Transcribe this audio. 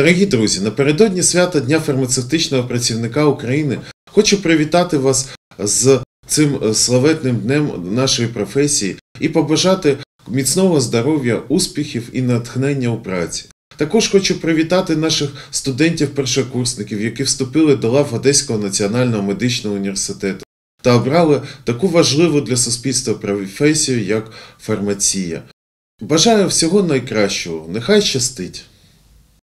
Дорогі друзі, напередодні свята Дня фармацевтичного працівника України хочу привітати вас з цим е, славетним днем нашої професії і побажати міцного здоров'я, успіхів і натхнення у праці. Також хочу привітати наших студентів-першокурсників, які вступили до лав Одеського національного медичного університету та обрали таку важливу для суспільства професію, як фармація. Бажаю всього найкращого, нехай щастить!